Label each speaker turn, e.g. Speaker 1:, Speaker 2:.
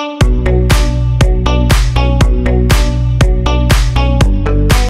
Speaker 1: Bye.